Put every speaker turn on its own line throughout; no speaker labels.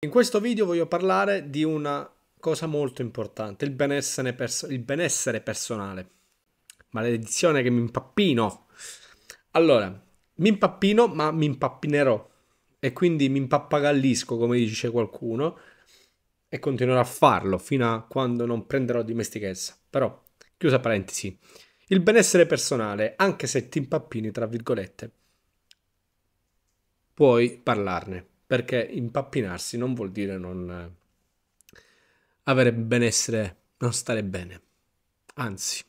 In questo video voglio parlare di una cosa molto importante, il benessere, perso- il benessere personale. Maledizione che mi impappino. Allora, mi impappino ma mi impappinerò e quindi mi impappagallisco come dice qualcuno e continuerò a farlo fino a quando non prenderò dimestichezza. Però, chiusa parentesi, il benessere personale, anche se ti impappini, tra virgolette, puoi parlarne perché impappinarsi non vuol dire non eh, avere benessere, non stare bene. Anzi,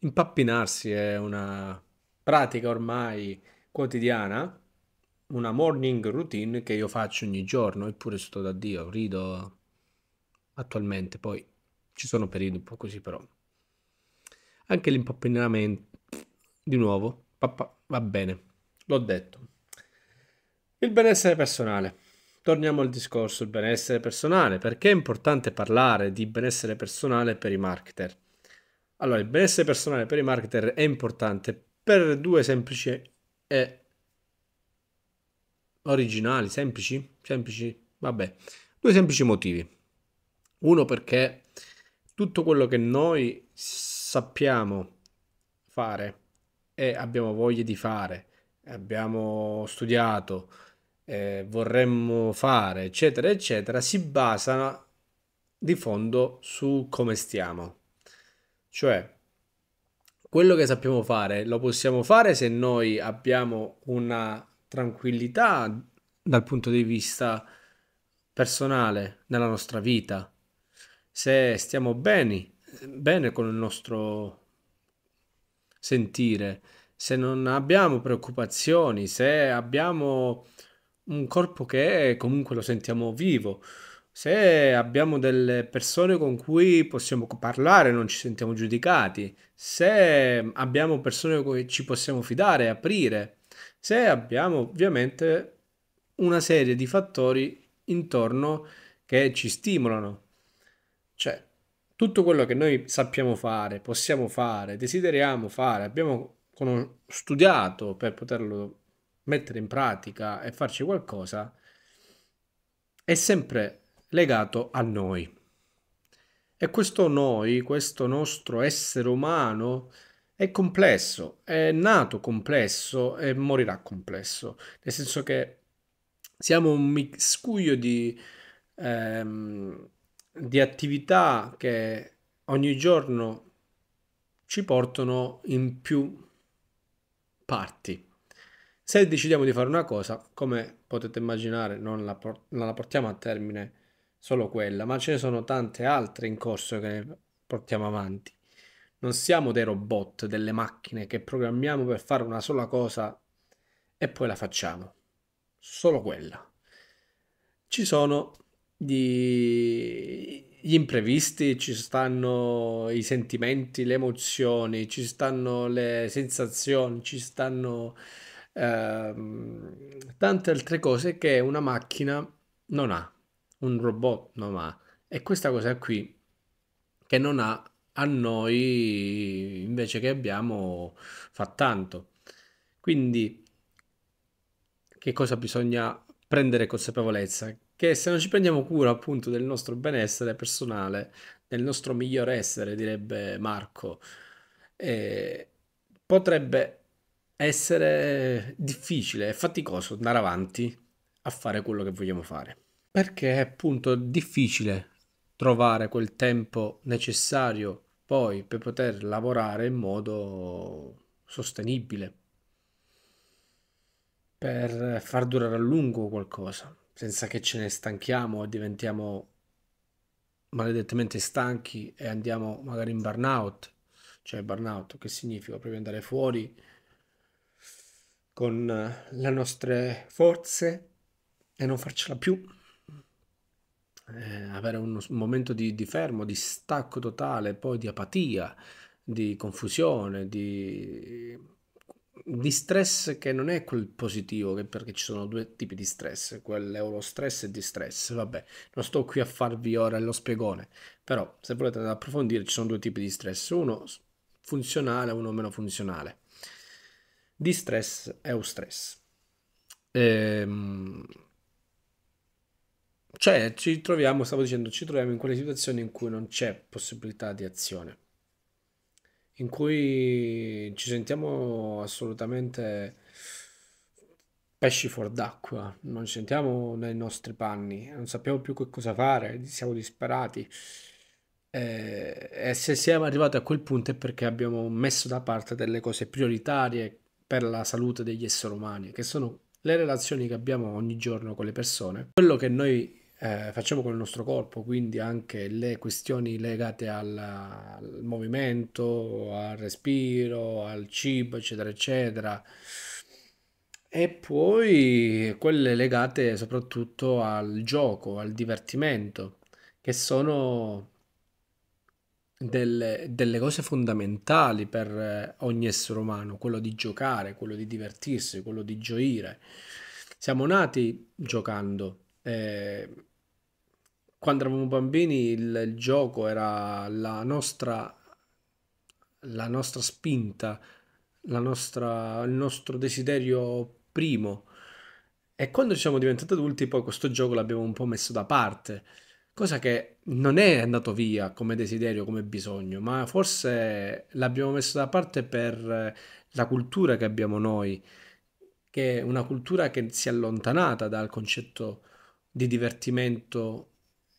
impappinarsi è una pratica ormai quotidiana, una morning routine che io faccio ogni giorno, eppure sto da Dio, rido attualmente, poi ci sono periodi un po' così però. Anche l'impappinamento, di nuovo, papà, va bene, l'ho detto. Il benessere personale. Torniamo al discorso, il benessere personale. Perché è importante parlare di benessere personale per i marketer? Allora, il benessere personale per i marketer è importante per due semplici e originali, semplici, semplici, vabbè, due semplici motivi. Uno perché tutto quello che noi sappiamo fare e abbiamo voglia di fare, abbiamo studiato, eh, vorremmo fare, eccetera, eccetera, si basa di fondo su come stiamo. Cioè, quello che sappiamo fare lo possiamo fare se noi abbiamo una tranquillità dal punto di vista personale nella nostra vita, se stiamo bene, bene con il nostro sentire, se non abbiamo preoccupazioni, se abbiamo un corpo che comunque lo sentiamo vivo. Se abbiamo delle persone con cui possiamo parlare, non ci sentiamo giudicati. Se abbiamo persone con cui ci possiamo fidare, aprire. Se abbiamo ovviamente una serie di fattori intorno che ci stimolano. Cioè, tutto quello che noi sappiamo fare, possiamo fare, desideriamo fare, abbiamo studiato per poterlo mettere in pratica e farci qualcosa è sempre legato a noi. E questo noi, questo nostro essere umano, è complesso, è nato complesso e morirà complesso, nel senso che siamo un miscuglio di, ehm, di attività che ogni giorno ci portano in più parti. Se decidiamo di fare una cosa, come potete immaginare, non la, non la portiamo a termine solo quella, ma ce ne sono tante altre in corso che portiamo avanti. Non siamo dei robot, delle macchine che programmiamo per fare una sola cosa e poi la facciamo. Solo quella. Ci sono gli, gli imprevisti, ci stanno i sentimenti, le emozioni, ci stanno le sensazioni, ci stanno ehm, tante altre cose che una macchina non ha, un robot non ha. E questa cosa qui che non ha a noi invece che abbiamo fa tanto. Quindi che cosa bisogna prendere consapevolezza? Che se non ci prendiamo cura appunto del nostro benessere personale, del nostro miglior essere, direbbe Marco, eh, potrebbe essere difficile e faticoso andare avanti a fare quello che vogliamo fare. Perché è appunto difficile trovare quel tempo necessario poi per poter lavorare in modo sostenibile, per far durare a lungo qualcosa, senza che ce ne stanchiamo e diventiamo maledettamente stanchi e andiamo magari in burnout. Cioè burnout che significa proprio andare fuori con eh, le nostre forze e non farcela più. Eh, avere un, momento di, di, fermo, di stacco totale, poi di apatia, di confusione, di, di stress che non è quel positivo, perché ci sono due tipi di stress, quello stress e di stress. Vabbè, non sto qui a farvi ora lo spiegone, però se volete approfondire ci sono due tipi di stress, uno funzionale e uno meno funzionale di stress e eustress. Ehm, Cioè, ci troviamo, stavo dicendo, ci troviamo in quelle situazioni in cui non c'è possibilità di azione, in cui ci sentiamo assolutamente pesci fuor d'acqua, non ci sentiamo nei nostri panni, non sappiamo più che cosa fare, siamo disperati. Eh, e se siamo arrivati a quel punto è perché abbiamo messo da parte delle cose prioritarie per la salute degli esseri umani, che sono le relazioni che abbiamo ogni giorno con le persone, quello che noi eh, facciamo con il nostro corpo, quindi anche le questioni legate al, al movimento, al respiro, al cibo, eccetera, eccetera. E poi quelle legate soprattutto al gioco, al divertimento, che sono delle, delle cose fondamentali per eh, ogni essere umano, quello di giocare, quello di divertirsi, quello di gioire. Siamo nati giocando. eh, quando eravamo bambini il, il gioco era la nostra, la nostra spinta, la nostra, il nostro desiderio primo. E quando siamo diventati adulti, poi questo gioco l'abbiamo un po' messo da parte, cosa che non è andato via come desiderio, come bisogno, ma forse l'abbiamo messo da parte per la cultura che abbiamo noi, che è una cultura che si è allontanata dal concetto di divertimento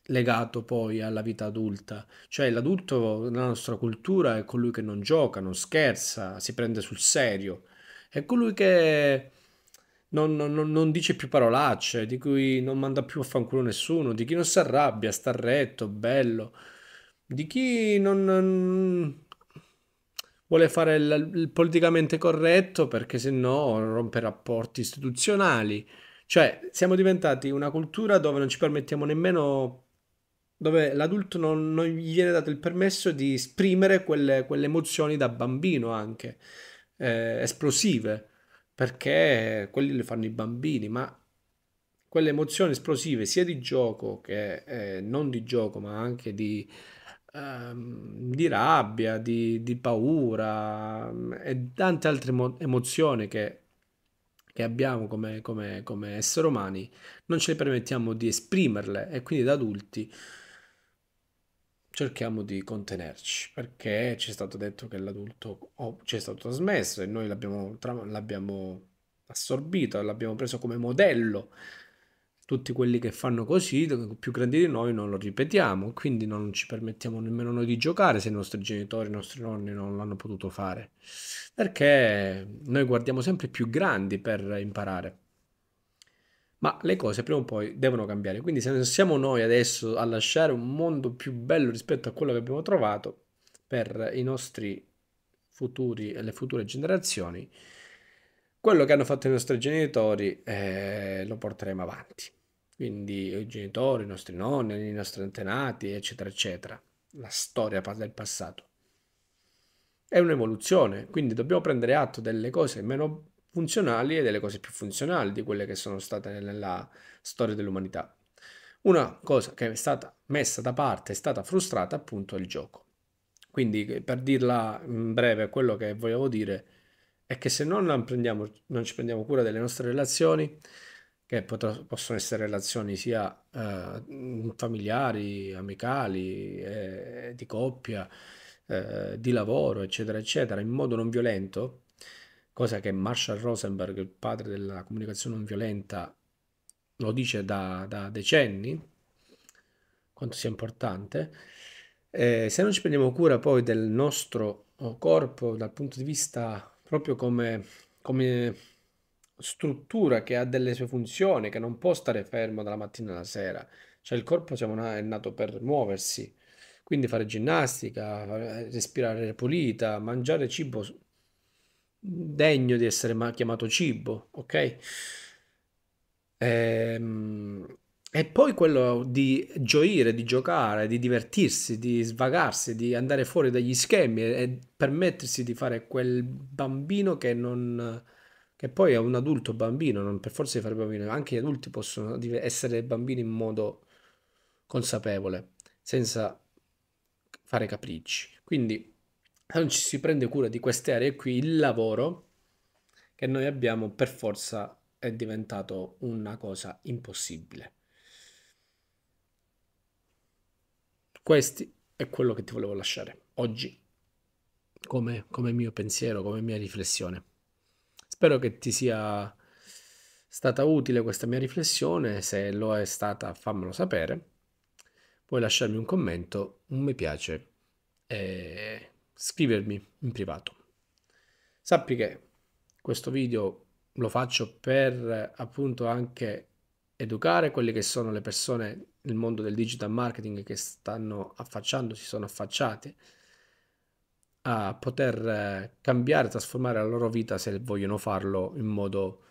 legato poi alla vita adulta. Cioè l'adulto nella nostra cultura è colui che non gioca, non scherza, si prende sul serio. È colui che non, non- non- dice più parolacce, di cui non manda più a fanculo nessuno, di chi non si arrabbia, sta retto, bello, di chi non, non- vuole fare il, il politicamente corretto perché se no rompe rapporti istituzionali. Cioè, siamo diventati una cultura dove non ci permettiamo nemmeno dove l'adulto non, non gli viene dato il permesso di esprimere quelle, quelle emozioni da bambino anche, eh, esplosive, perché quelli le fanno i bambini, ma quelle emozioni esplosive sia di gioco che eh, non di gioco, ma anche di, ehm, di rabbia, di, di paura mm, e tante altre emo- emozioni che, che abbiamo come, come, come esseri umani, non ce le permettiamo di esprimerle e quindi da adulti cerchiamo di contenerci perché ci è stato detto che l'adulto o ci è stato trasmesso e noi l'abbiamo assorbito, l'abbiamo preso come modello. Tutti quelli che fanno così, più grandi di noi, non lo ripetiamo, quindi non ci permettiamo nemmeno noi di giocare se i nostri genitori, i nostri nonni non l'hanno potuto fare. Perché noi guardiamo sempre più grandi per imparare. Ma le cose prima o poi devono cambiare, quindi se non siamo noi adesso a lasciare un mondo più bello rispetto a quello che abbiamo trovato per i nostri futuri e le future generazioni, quello che hanno fatto i nostri genitori eh, lo porteremo avanti. Quindi i genitori, i nostri nonni, i nostri antenati, eccetera, eccetera. La storia del passato. È un'evoluzione, quindi dobbiamo prendere atto delle cose meno funzionali e delle cose più funzionali di quelle che sono state nella storia dell'umanità. Una cosa che è stata messa da parte, è stata frustrata appunto è il gioco. Quindi per dirla in breve quello che volevo dire è che se non, non ci prendiamo cura delle nostre relazioni, che possono essere relazioni sia eh, familiari, amicali, eh, di coppia, eh, di lavoro, eccetera, eccetera, in modo non violento, cosa che Marshall Rosenberg, il padre della comunicazione non violenta, lo dice da, da decenni, quanto sia importante. Eh, se non ci prendiamo cura poi del nostro oh, corpo dal punto di vista proprio come, come struttura che ha delle sue funzioni, che non può stare fermo dalla mattina alla sera, cioè il corpo è nato per muoversi, quindi fare ginnastica, respirare pulita, mangiare cibo degno di essere chiamato cibo, ok? Ehm, e poi quello di gioire, di giocare, di divertirsi, di svagarsi, di andare fuori dagli schemi e, e permettersi di fare quel bambino che non... che poi è un adulto bambino, non per forza di fare bambino, anche gli adulti possono essere bambini in modo consapevole, senza fare capricci. Quindi non ci si prende cura di queste aree qui, il lavoro che noi abbiamo per forza è diventato una cosa impossibile. Questo è quello che ti volevo lasciare oggi come, come mio pensiero, come mia riflessione. Spero che ti sia stata utile questa mia riflessione, se lo è stata fammelo sapere. Puoi lasciarmi un commento, un mi piace e scrivermi in privato. Sappi che questo video lo faccio per appunto anche educare quelle che sono le persone nel mondo del digital marketing che stanno affacciando, si sono affacciate a poter eh, cambiare, trasformare la loro vita se vogliono farlo in modo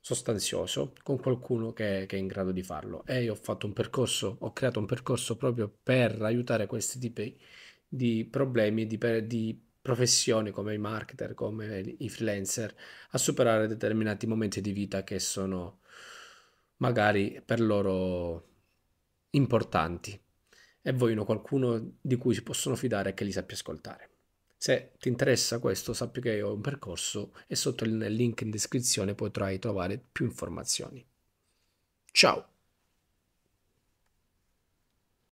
sostanzioso con qualcuno che, che, è in grado di farlo. E io ho fatto un percorso, ho creato un percorso proprio per aiutare questi tipi di problemi, di, di professioni come i marketer, come i freelancer, a superare determinati momenti di vita che sono magari per loro importanti e vogliono qualcuno di cui si possono fidare e che li sappia ascoltare. Se ti interessa questo, sappi che ho un percorso e sotto il link in descrizione potrai trovare più informazioni. Ciao!